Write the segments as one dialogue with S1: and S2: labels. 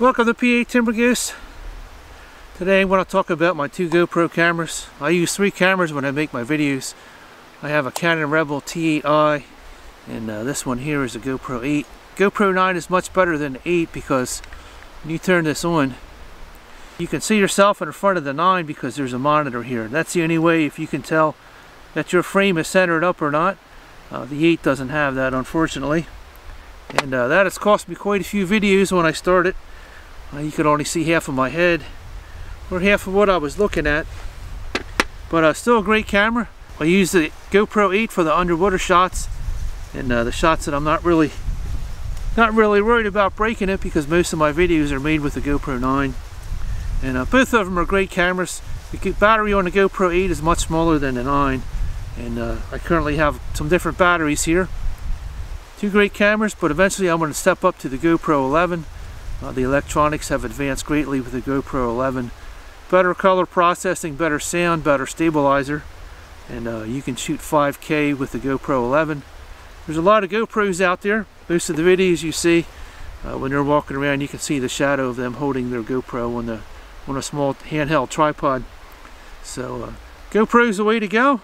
S1: Welcome to PA Timber Ghost. Today I'm going to talk about my two GoPro cameras. I use three cameras when I make my videos. I have a Canon Rebel T8i and uh, this one here is a GoPro 8. GoPro 9 is much better than 8 because when you turn this on you can see yourself in front of the 9 because there's a monitor here. That's the only way if you can tell that your frame is centered up or not. Uh, the 8 doesn't have that unfortunately. And uh, that has cost me quite a few videos when I started. You could only see half of my head or half of what I was looking at. But uh, still a great camera. I use the GoPro 8 for the underwater shots and uh, the shots that I'm not really not really worried about breaking it because most of my videos are made with the GoPro 9 and uh, both of them are great cameras the battery on the GoPro 8 is much smaller than the 9 and uh, I currently have some different batteries here two great cameras but eventually I'm going to step up to the GoPro 11 uh, the electronics have advanced greatly with the GoPro 11. Better color processing, better sound, better stabilizer. And uh, you can shoot 5K with the GoPro 11. There's a lot of GoPros out there. Most of the videos you see, uh, when they're walking around, you can see the shadow of them holding their GoPro on, the, on a small handheld tripod. So uh, GoPro's the way to go.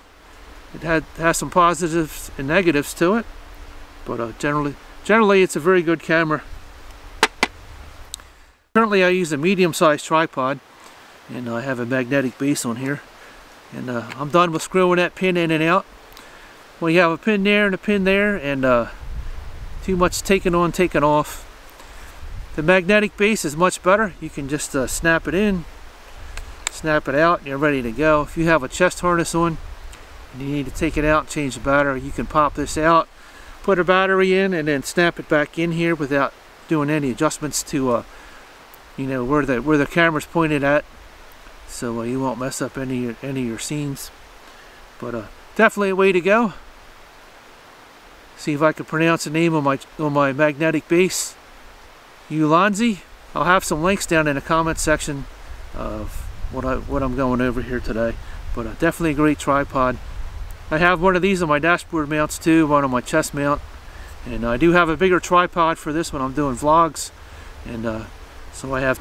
S1: It had, has some positives and negatives to it. But uh, generally, generally it's a very good camera. Currently I use a medium-sized tripod and I have a magnetic base on here and uh, I'm done with screwing that pin in and out. Well you have a pin there and a pin there and uh, too much taken on taken off. The magnetic base is much better. You can just uh, snap it in, snap it out and you're ready to go. If you have a chest harness on and you need to take it out change the battery you can pop this out, put a battery in and then snap it back in here without doing any adjustments to uh, you know where the where the camera's pointed at. So uh, you won't mess up any any of your scenes. But uh, definitely a way to go. See if I can pronounce the name of my on my magnetic base. Ulanzi. I'll have some links down in the comment section of what I what I'm going over here today. But uh, definitely a great tripod. I have one of these on my dashboard mounts too one on my chest mount. And I do have a bigger tripod for this when I'm doing vlogs. And uh, so I have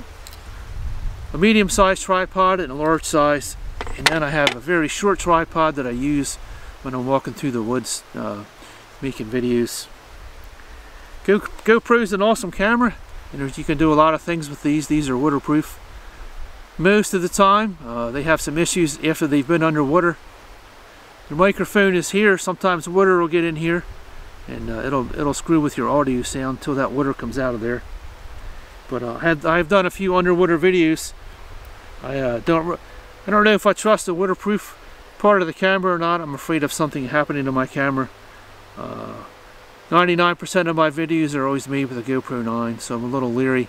S1: a medium-sized tripod and a large size and then I have a very short tripod that I use when I'm walking through the woods uh, making videos. Go, GoPro is an awesome camera and you can do a lot of things with these. These are waterproof. Most of the time uh, they have some issues after they've been underwater. The microphone is here. Sometimes water will get in here and uh, it'll it'll screw with your audio sound until that water comes out of there. But uh, had, I've done a few underwater videos. I uh, don't I don't know if I trust the waterproof part of the camera or not. I'm afraid of something happening to my camera. 99% uh, of my videos are always made with a GoPro 9, so I'm a little leery.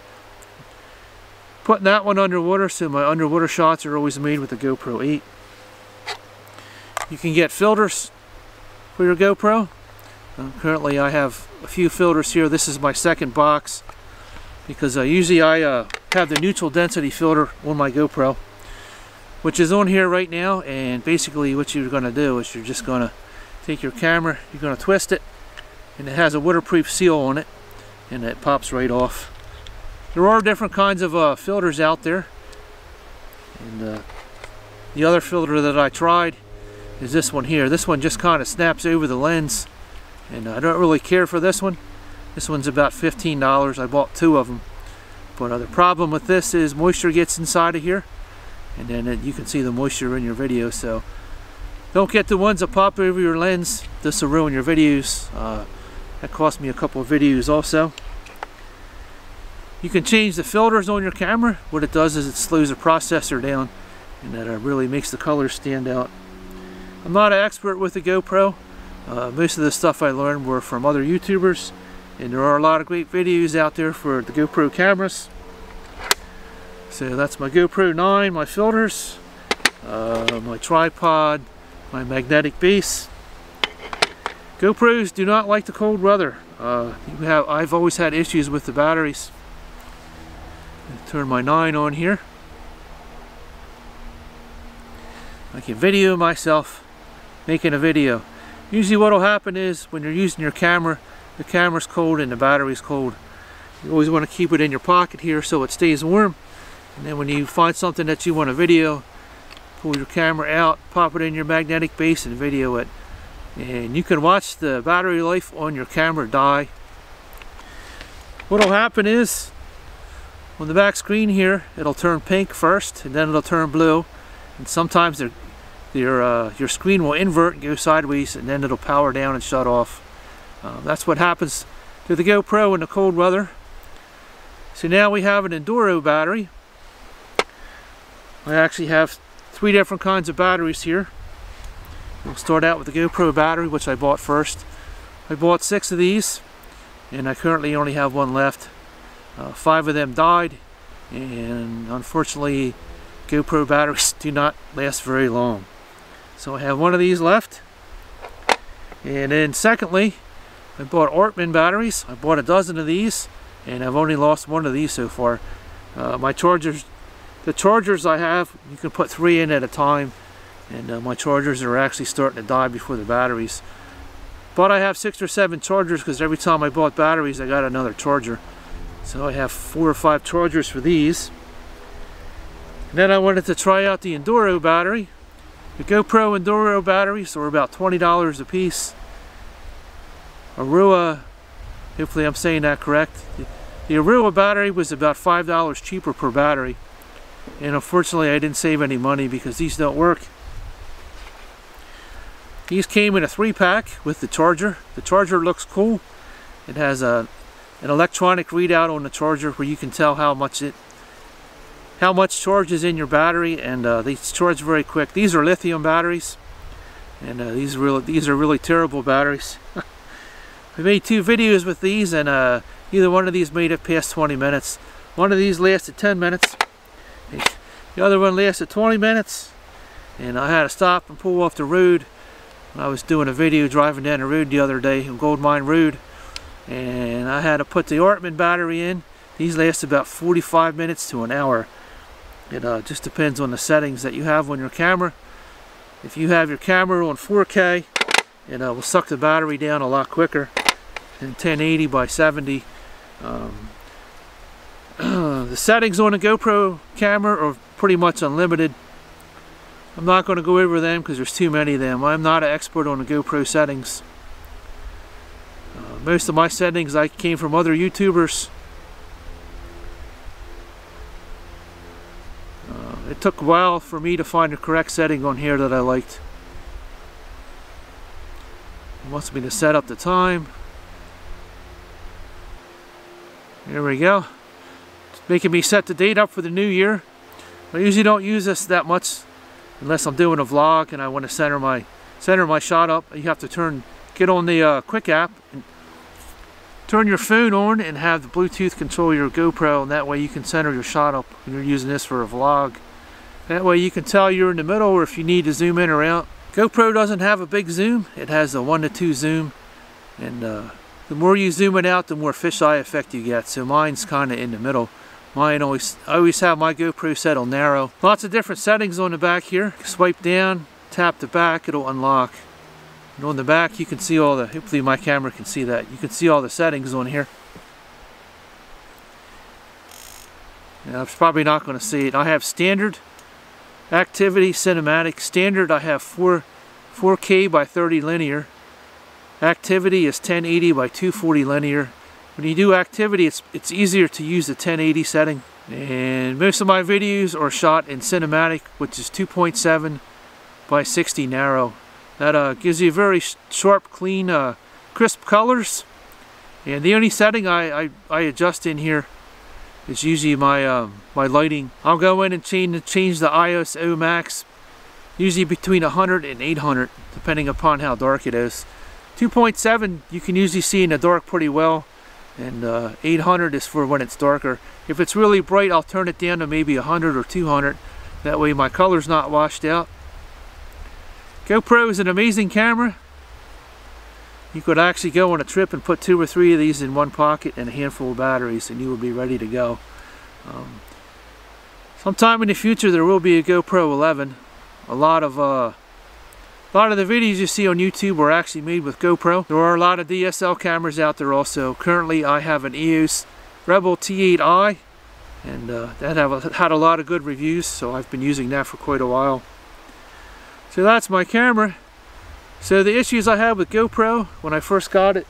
S1: Putting that one underwater, so my underwater shots are always made with the GoPro 8. You can get filters for your GoPro. Uh, currently I have a few filters here. This is my second box because uh, usually I uh, have the neutral density filter on my GoPro which is on here right now and basically what you're going to do is you're just going to take your camera you're going to twist it and it has a waterproof seal on it and it pops right off. There are different kinds of uh, filters out there and uh, the other filter that I tried is this one here. This one just kind of snaps over the lens and I don't really care for this one this one's about $15. I bought two of them. But uh, the problem with this is moisture gets inside of here. And then it, you can see the moisture in your video. So don't get the ones that pop over your lens. This will ruin your videos. Uh, that cost me a couple of videos also. You can change the filters on your camera. What it does is it slows the processor down and that uh, really makes the colors stand out. I'm not an expert with the GoPro. Uh, most of the stuff I learned were from other YouTubers and there are a lot of great videos out there for the GoPro cameras. So that's my GoPro 9, my filters, uh, my tripod, my magnetic base. GoPros do not like the cold weather. Uh, you have, I've always had issues with the batteries. Turn my 9 on here. I can video myself making a video. Usually what will happen is when you're using your camera the camera's cold and the battery's cold You always want to keep it in your pocket here so it stays warm. And then when you find something that you want to video, pull your camera out, pop it in your magnetic base and video it. And you can watch the battery life on your camera die. What'll happen is, on the back screen here, it'll turn pink first, and then it'll turn blue. And sometimes your, uh, your screen will invert and go sideways, and then it'll power down and shut off. Uh, that's what happens to the GoPro in the cold weather. So now we have an Enduro battery. I actually have three different kinds of batteries here. We'll start out with the GoPro battery, which I bought first. I bought six of these, and I currently only have one left. Uh, five of them died, and unfortunately, GoPro batteries do not last very long. So I have one of these left. And then secondly, I bought Ortman batteries. I bought a dozen of these and I've only lost one of these so far. Uh, my chargers, the chargers I have, you can put three in at a time, and uh, my chargers are actually starting to die before the batteries. But I have six or seven chargers because every time I bought batteries, I got another charger. So I have four or five chargers for these. And then I wanted to try out the Enduro battery. The GoPro Enduro batteries are about $20 a piece. Arua, hopefully I'm saying that correct, the Arua battery was about $5 cheaper per battery. And unfortunately I didn't save any money because these don't work. These came in a three pack with the charger. The charger looks cool. It has a an electronic readout on the charger where you can tell how much it how much charge is in your battery and uh, these charge very quick. These are lithium batteries and uh, these really these are really terrible batteries. I made two videos with these and uh, Either one of these made it past 20 minutes. One of these lasted 10 minutes. The other one lasted 20 minutes. And I had to stop and pull off the road. I was doing a video driving down the road the other day on Gold Mine Road. And I had to put the Ortman battery in. These last about 45 minutes to an hour. It uh, just depends on the settings that you have on your camera. If you have your camera on 4K, it uh, will suck the battery down a lot quicker than 1080 by 70 um, the settings on a GoPro camera are pretty much unlimited. I'm not going to go over them because there's too many of them. I'm not an expert on the GoPro settings. Uh, most of my settings I came from other YouTubers. Uh, it took a while for me to find the correct setting on here that I liked. It wants me to set up the time. There we go. It's making me set the date up for the new year. I usually don't use this that much unless I'm doing a vlog and I want to center my center my shot up. You have to turn get on the uh, Quik app and turn your phone on and have the Bluetooth control your GoPro and that way you can center your shot up when you're using this for a vlog. That way you can tell you're in the middle or if you need to zoom in or out. GoPro doesn't have a big zoom. It has a 1 to 2 zoom and uh, the more you zoom it out, the more fisheye effect you get. So mine's kind of in the middle. Mine always, I always have my GoPro set on narrow. Lots of different settings on the back here. Swipe down, tap the back, it'll unlock. And on the back, you can see all the, hopefully my camera can see that. You can see all the settings on here. Now, I'm probably not going to see it. I have standard, activity, cinematic. Standard, I have 4, 4K by 30 linear. Activity is 1080 by 240 linear. When you do activity, it's, it's easier to use the 1080 setting. And most of my videos are shot in cinematic, which is 2.7 by 60 narrow. That uh, gives you very sharp, clean, uh, crisp colors. And the only setting I, I, I adjust in here is usually my um, my lighting. I'll go in and change, change the ISO max, usually between 100 and 800, depending upon how dark it is. 2.7 you can usually see in the dark pretty well and uh, 800 is for when it's darker. If it's really bright I'll turn it down to maybe 100 or 200 that way my color's not washed out. GoPro is an amazing camera. You could actually go on a trip and put two or three of these in one pocket and a handful of batteries and you would be ready to go. Um, sometime in the future there will be a GoPro 11. A lot of uh, a lot of the videos you see on YouTube were actually made with GoPro. There are a lot of DSL cameras out there also. Currently I have an EOS Rebel T8i and uh, that have a, had a lot of good reviews so I've been using that for quite a while. So that's my camera. So the issues I had with GoPro when I first got it,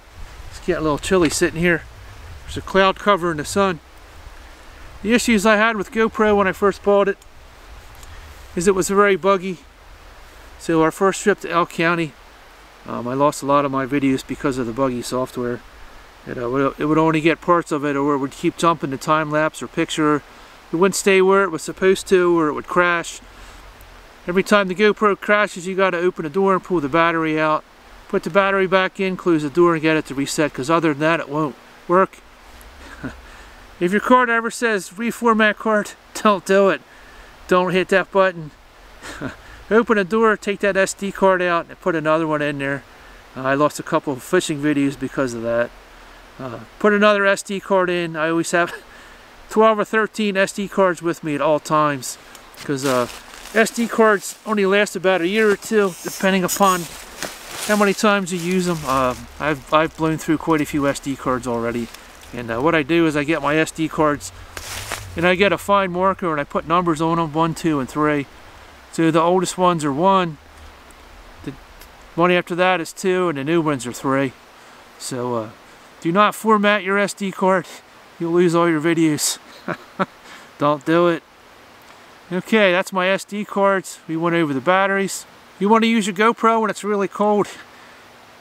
S1: it's getting a little chilly sitting here. There's a cloud cover in the sun. The issues I had with GoPro when I first bought it is it was very buggy. So our first trip to Elk County, um, I lost a lot of my videos because of the buggy software. It, uh, it would only get parts of it or it would keep jumping to time lapse or picture. It wouldn't stay where it was supposed to or it would crash. Every time the GoPro crashes you got to open the door and pull the battery out. Put the battery back in, close the door and get it to reset because other than that it won't work. if your card ever says reformat card, don't do it. Don't hit that button. open a door, take that SD card out and put another one in there. Uh, I lost a couple of fishing videos because of that. Uh, put another SD card in. I always have 12 or 13 SD cards with me at all times because uh, SD cards only last about a year or two depending upon how many times you use them. Uh, I've, I've blown through quite a few SD cards already and uh, what I do is I get my SD cards and I get a fine marker and I put numbers on them, 1, 2, and 3. So the oldest ones are 1, the one after that is 2, and the new ones are 3. So uh, do not format your SD card. You'll lose all your videos. Don't do it. Okay, that's my SD cards. We went over the batteries. You want to use your GoPro when it's really cold.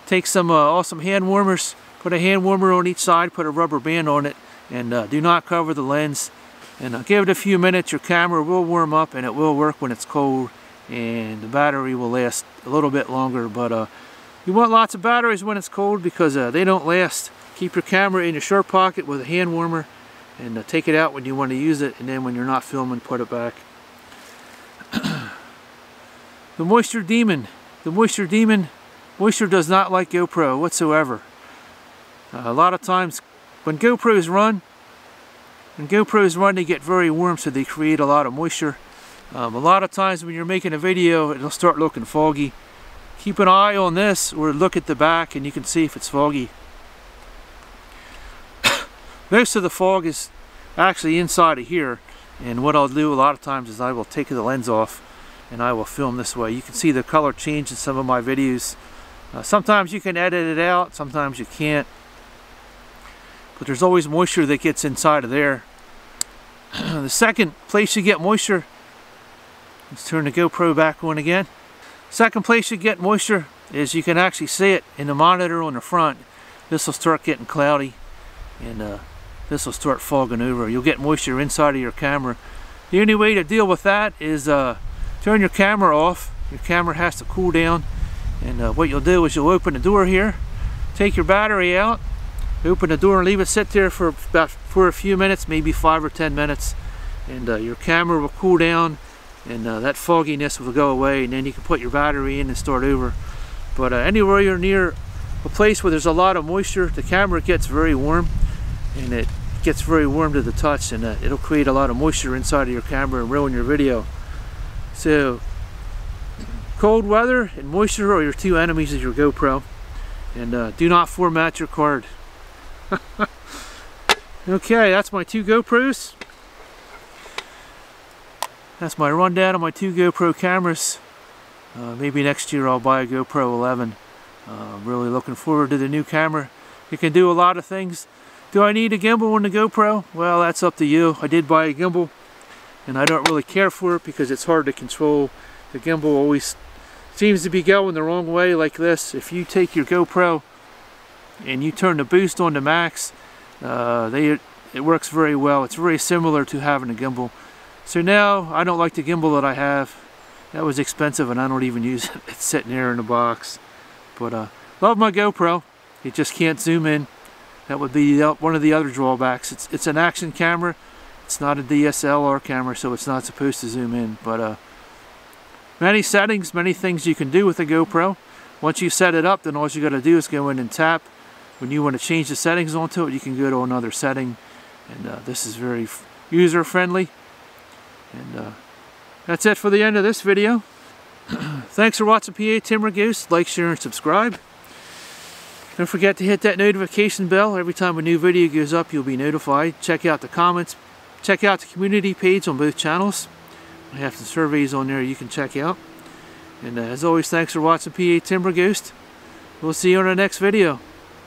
S1: Take some uh, awesome hand warmers. Put a hand warmer on each side. Put a rubber band on it. And uh, do not cover the lens. And uh, give it a few minutes. Your camera will warm up and it will work when it's cold. And the battery will last a little bit longer. But uh, you want lots of batteries when it's cold because uh, they don't last Keep your camera in your shirt pocket with a hand warmer and uh, take it out when you want to use it and then when you're not filming put it back. the Moisture Demon. The Moisture Demon, moisture does not like GoPro whatsoever. Uh, a lot of times when GoPros run, when GoPros run they get very warm so they create a lot of moisture. Um, a lot of times when you're making a video it'll start looking foggy. Keep an eye on this or look at the back and you can see if it's foggy. Most of the fog is actually inside of here and what I'll do a lot of times is I will take the lens off and I will film this way. You can see the color change in some of my videos. Uh, sometimes you can edit it out, sometimes you can't. But there's always moisture that gets inside of there. the second place you get moisture, let's turn the GoPro back on again. Second place you get moisture is you can actually see it in the monitor on the front. This will start getting cloudy and uh, this will start fogging over. You'll get moisture inside of your camera. The only way to deal with that is uh, turn your camera off. Your camera has to cool down. And uh, what you'll do is you'll open the door here, take your battery out, open the door and leave it sit there for about for a few minutes, maybe five or ten minutes. And uh, your camera will cool down and uh, that fogginess will go away and then you can put your battery in and start over. But uh, anywhere you're near a place where there's a lot of moisture, the camera gets very warm and it gets very warm to the touch and uh, it'll create a lot of moisture inside of your camera and ruin your video. So cold weather and moisture are your two enemies of your GoPro and uh, do not format your card. okay, that's my two GoPros. That's my rundown of my two GoPro cameras. Uh, maybe next year I'll buy a GoPro 11. Uh, really looking forward to the new camera. It can do a lot of things. Do I need a gimbal on the GoPro? Well, that's up to you. I did buy a gimbal and I don't really care for it because it's hard to control. The gimbal always seems to be going the wrong way like this. If you take your GoPro and you turn the boost on the max, uh, they, it works very well. It's very similar to having a gimbal. So now I don't like the gimbal that I have. That was expensive and I don't even use it. It's sitting there in the box. But uh, love my GoPro. It just can't zoom in. That would be one of the other drawbacks. It's, it's an action camera. It's not a DSLR camera, so it's not supposed to zoom in. But uh, many settings, many things you can do with a GoPro. Once you set it up, then all you got to do is go in and tap. When you want to change the settings onto it, you can go to another setting. And uh, this is very user-friendly. And uh, that's it for the end of this video. Thanks for watching PA Timber Ghost. Like, share, and subscribe. Don't forget to hit that notification bell. Every time a new video goes up, you'll be notified. Check out the comments. Check out the community page on both channels. I have some surveys on there you can check out. And uh, as always, thanks for watching PA Timber Ghost. We'll see you on our next video.